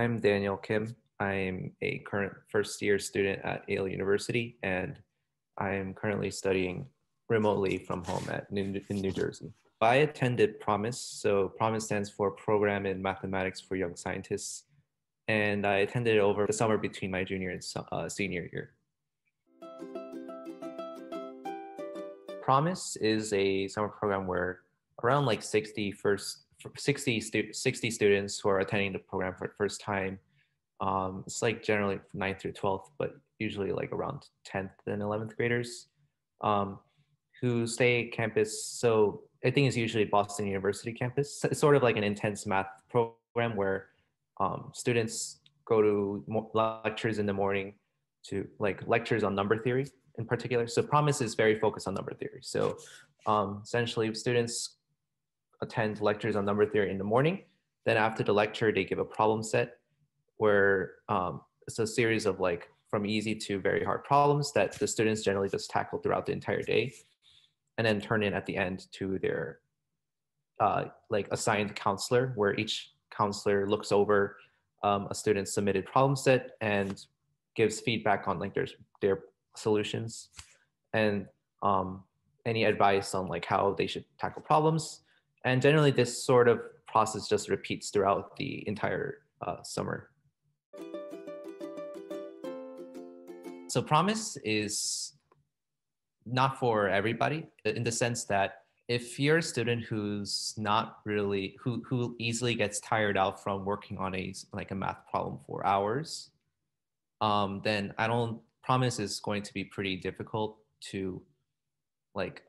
I'm Daniel Kim. I'm a current first year student at Yale University, and I am currently studying remotely from home at New, in New Jersey. I attended PROMYS. So PROMYS stands for Program in Mathematics for Young Scientists. And I attended it over the summer between my junior and uh, senior year. PROMYS is a summer program where around like 60 first 60, stu- 60 students who are attending the program for the first time. Um, it's like generally 9th through 12th, but usually like around 10th and 11th graders um, who stay campus. So I think it's usually Boston University campus. It's sort of like an intense math program where um, students go to lectures in the morning to like lectures on number theory in particular. So PROMYS is very focused on number theory. So um, essentially students attend lectures on number theory in the morning. Then after the lecture, they give a problem set where um, it's a series of like from easy to very hard problems that the students generally just tackle throughout the entire day and then turn in at the end to their uh, like assigned counselor where each counselor looks over um, a student's submitted problem set and gives feedback on like their, their solutions and um, any advice on like how they should tackle problems and generally this sort of process just repeats throughout the entire uh, summer. So PROMYS is not for everybody in the sense that if you're a student who's not really who who easily gets tired out from working on a like a math problem for hours um, then i don't PROMYS is going to be pretty difficult to like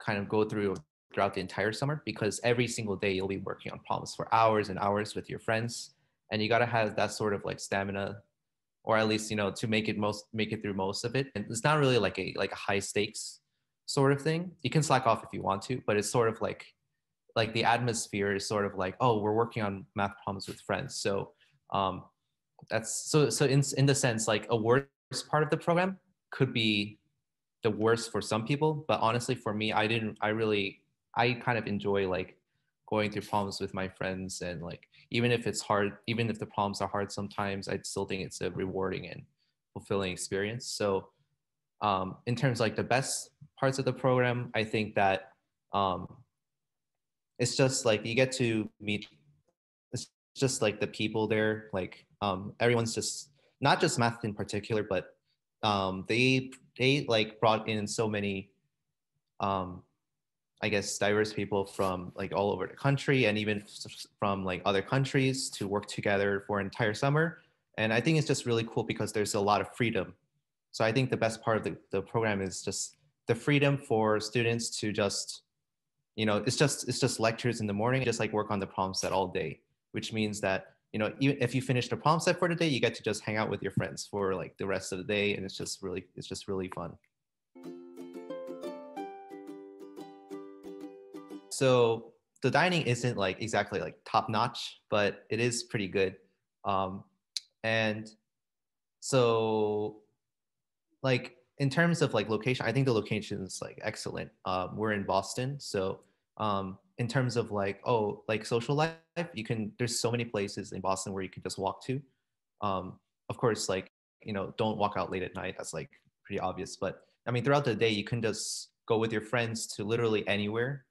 kind of go through throughout the entire summer because every single day you'll be working on problems for hours and hours with your friends. And you got to have that sort of like stamina or at least you know to make it most make it through most of it. And it's not really like a like a high stakes sort of thing. You can slack off if you want to but it's sort of like like the atmosphere is sort of like oh we're working on math problems with friends. So um that's so so in in the sense like a worst part of the program could be the worst for some people but honestly for me i didn't i really I kind of enjoy like going through problems with my friends and like even if it's hard, even if the problems are hard sometimes, I still think it's a rewarding and fulfilling experience. So um, in terms like the best parts of the program, I think that um, it's just like you get to meet it's just like the people there like um, everyone's just not just math in particular but um, they they like brought in so many um, I guess diverse people from like all over the country and even from like other countries to work together for an entire summer. And I think it's just really cool because there's a lot of freedom. So I think the best part of the, the program is just the freedom for students to just, you know, it's just it's just lectures in the morning, just like work on the problem set all day, which means that you know even if you finish the problem set for the day, you get to just hang out with your friends for like the rest of the day, and it's just really it's just really fun. So the dining isn't like exactly like top notch, but it is pretty good. Um, and so like in terms of like location, I think the location is like excellent. Um, we're in Boston, so um, in terms of like oh like social life, you can there's so many places in Boston where you can just walk to. Um, of course, like you know, don't walk out late at night. That's like pretty obvious. But I mean, throughout the day, you can just go with your friends to literally anywhere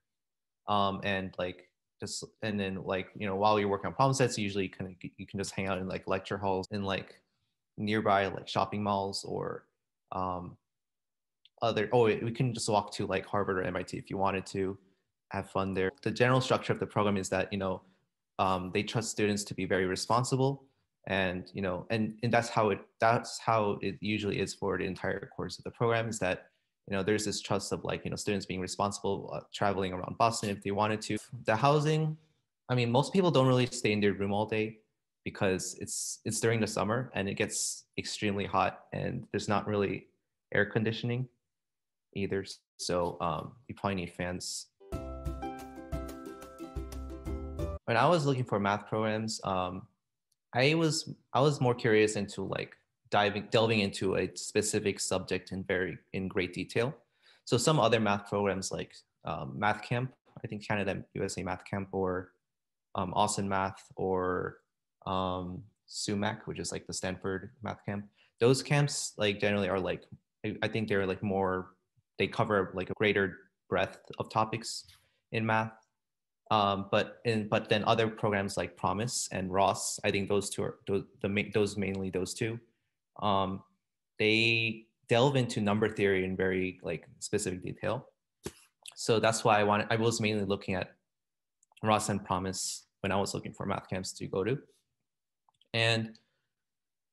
um, and like just and then like you know while you're working on problem sets, usually kind of you can just hang out in like lecture halls in like nearby like shopping malls or um, other. Oh, we can just walk to like Harvard or MIT if you wanted to have fun there. The general structure of the program is that you know um, they trust students to be very responsible and you know and, and that's how it that's how it usually is for the entire course of the program is that you know, there's this trust of like, you know, students being responsible, uh, traveling around Boston if they wanted to. The housing, I mean, most people don't really stay in their room all day because it's it's during the summer and it gets extremely hot and there's not really air conditioning either. So um, you probably need fans. When I was looking for math programs, um, I was I was more curious into like diving delving into a specific subject in very in great detail. So some other math programs like um, Math Camp, I think Canada USA Math Camp or um, AwesomeMath or um, SUMAC, which is like the Stanford math camp. Those camps like generally are like I think they're like more they cover like a greater breadth of topics in math. Um, but in but then other programs like PROMYS and Ross, I think those two are those, the those mainly those two. Um, they delve into number theory in very like specific detail. So that's why I wanted I was mainly looking at Ross and PROMYS when I was looking for math camps to go to. And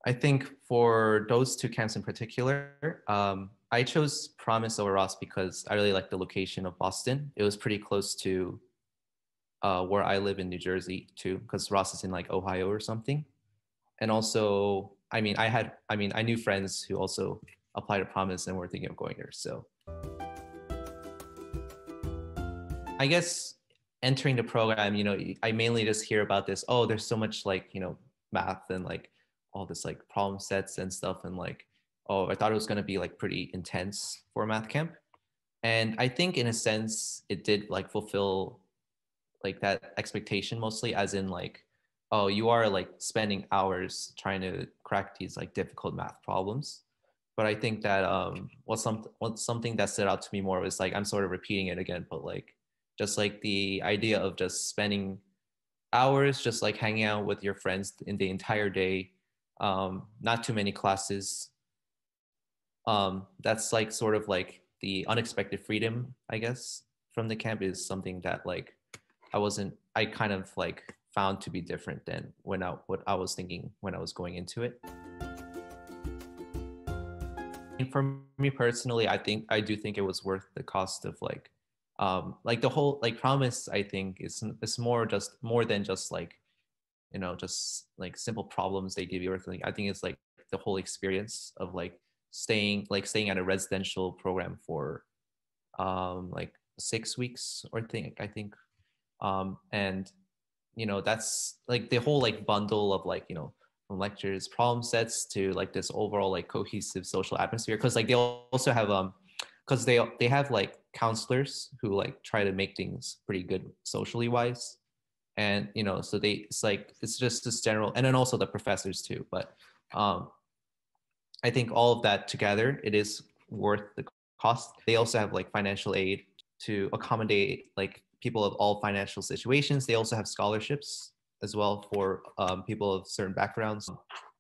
I think for those two camps in particular, um, I chose PROMYS over Ross because I really like the location of Boston. It was pretty close to uh, where I live in New Jersey too, because Ross is in like Ohio or something. And also, I mean, I had, I mean, I knew friends who also applied to PROMYS and were thinking of going there. So I guess entering the program, you know, I mainly just hear about this. Oh, there's so much like, you know, math and like all this like problem sets and stuff. And like, oh, I thought it was going to be like pretty intense for math camp. And I think in a sense, it did like fulfill like that expectation mostly as in like, oh, you are like spending hours trying to crack these like difficult math problems. But I think that um, what's some what's something that stood out to me more was like I'm sort of repeating it again, but like just like the idea of just spending hours just like hanging out with your friends in the entire day um, not too many classes um, that's like sort of like the unexpected freedom i guess from the camp is something that like i wasn't i kind of like found to be different than when i what i was thinking when i was going into it. And for me personally i think i do think it was worth the cost of like um, like the whole like PROMYS i think is it's more just more than just like you know just like simple problems they give you or something. I think it's like the whole experience of like staying like staying at a residential program for um like six weeks or think i think. Um and you know that's like the whole like bundle of like you know from lectures problem sets to like this overall like cohesive social atmosphere. Because like they also have um because they they have like counselors who like try to make things pretty good socially wise. And you know so they it's like it's just this general and then also the professors too. But um i think all of that together it is worth the cost. They also have like financial aid to accommodate like people of all financial situations. They also have scholarships as well for um, people of certain backgrounds.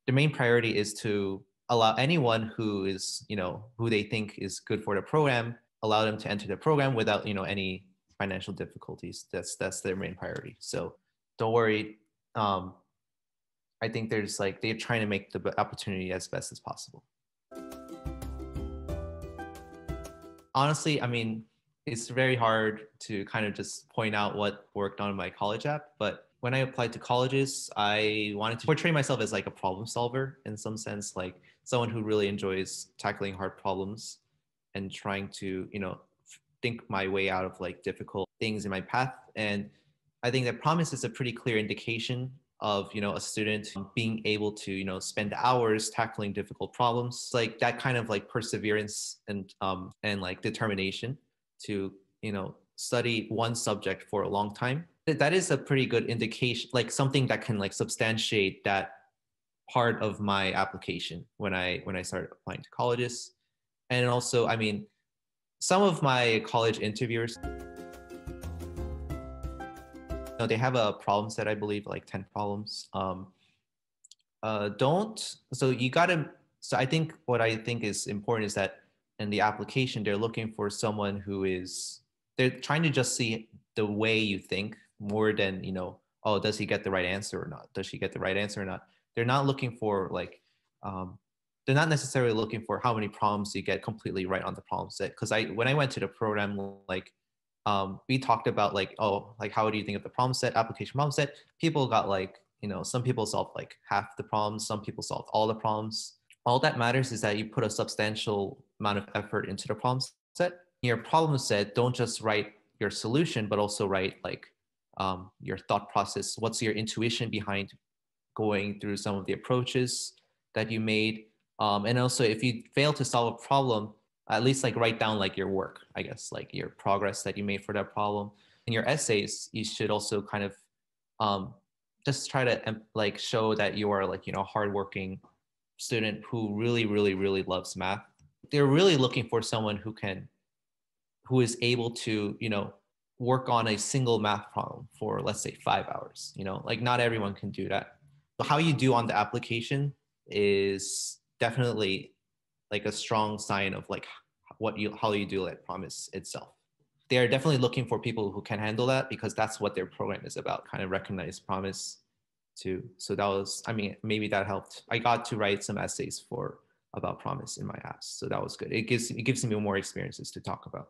The main priority is to allow anyone who is you know who they think is good for the program allow them to enter the program without you know any financial difficulties. That's that's their main priority. So don't worry. Um, i think there's like they're trying to make the opportunity as best as possible. Honestly i mean it's very hard to kind of just point out what worked on my college app but when I applied to colleges, I wanted to portray myself as like a problem solver in some sense, like someone who really enjoys tackling hard problems and trying to, you know, think my way out of like difficult things in my path. And I think that PROMYS is a pretty clear indication of, you know, a student being able to, you know, spend hours tackling difficult problems, like that kind of like perseverance and um and like determination to, you know, study one subject for a long time. That is a pretty good indication like something that can like substantiate that part of my application when i when i started applying to colleges. And also i mean some of my college interviewers you know, they have a problem set i believe like 10 problems. Um uh don't so you gotta so i think what i think is important is that in the application they're looking for someone who is they're trying to just see the way you think more than you know oh does he get the right answer or not? Does she get the right answer or not? They're not looking for like um, they're not necessarily looking for how many problems you get completely right on the problem set. Because i when i went to the program like um, we talked about like oh like how do you think of the problem set application problem set? People got like you know some people solved like half the problems some people solved all the problems. All that matters is that you put a substantial amount of effort into the problem set. Your problem set don't just write your solution but also write like um, your thought process. What's your intuition behind going through some of the approaches that you made? Um, and also if you fail to solve a problem at least like write down like your work i guess like your progress that you made for that problem. In your essays you should also kind of um, just try to like show that you are like you know hardworking student who really really really loves math they're really looking for someone who can who is able to you know work on a single math problem for let's say five hours you know? Like not everyone can do that. How you do on the application is definitely like a strong sign of like what you how you do it PROMYS itself. They are definitely looking for people who can handle that because that's what their program is about kind of recognize PROMYS too. So that was i mean maybe that helped. I got to write some essays for about PROMYS in my apps. So that was good. It gives it gives me more experiences to talk about